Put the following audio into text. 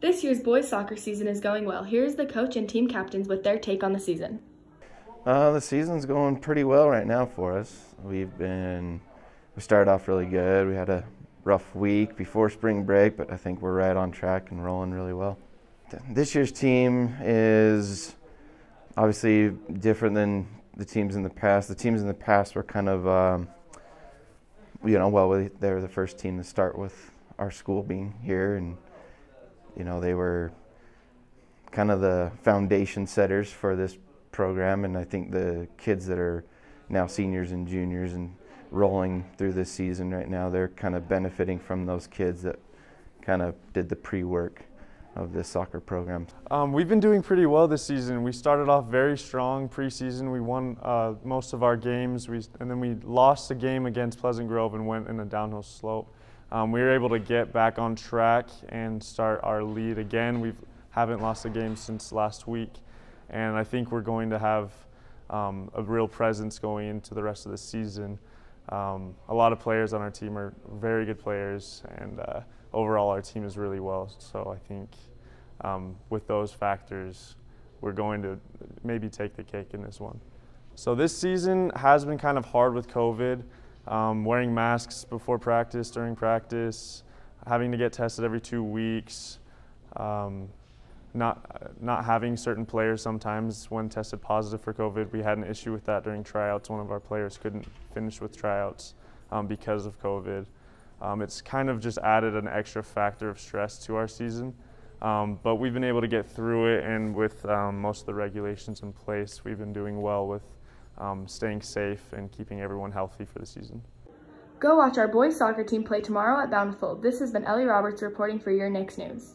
This year's boys soccer season is going well. Here's the coach and team captains with their take on the season. Uh, the season's going pretty well right now for us. We've been we started off really good. We had a rough week before spring break, but I think we're right on track and rolling really well. This year's team is obviously different than the teams in the past. The teams in the past were kind of, um, you know, well, they were the first team to start with our school being here, and you know, they were kind of the foundation setters for this program. And I think the kids that are now seniors and juniors and rolling through this season right now, they're kind of benefiting from those kids that kind of did the pre work of this soccer program? Um, we've been doing pretty well this season. We started off very strong preseason. We won uh, most of our games, we, and then we lost a game against Pleasant Grove and went in a downhill slope. Um, we were able to get back on track and start our lead again. We haven't lost a game since last week, and I think we're going to have um, a real presence going into the rest of the season. Um, a lot of players on our team are very good players, and uh, overall our team is really well. So I think um, with those factors, we're going to maybe take the cake in this one. So this season has been kind of hard with COVID um, wearing masks before practice, during practice, having to get tested every two weeks, um, not, not having certain players sometimes when tested positive for COVID. We had an issue with that during tryouts. One of our players couldn't finish with tryouts um, because of COVID. Um, it's kind of just added an extra factor of stress to our season. Um, but we've been able to get through it, and with um, most of the regulations in place, we've been doing well with um, staying safe and keeping everyone healthy for the season. Go watch our boys soccer team play tomorrow at Bountiful. This has been Ellie Roberts reporting for your Nix News.